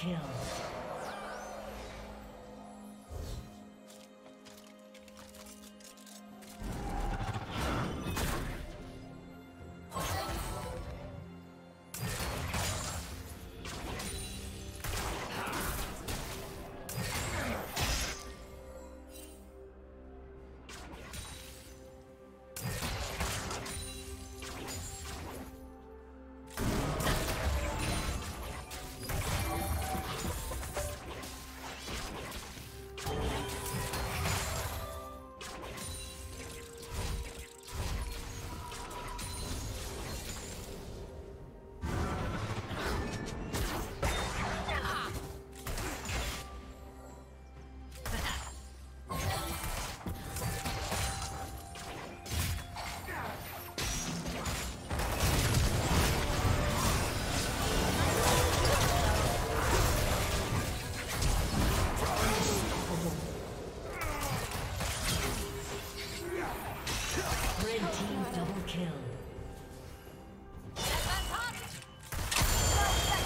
kill.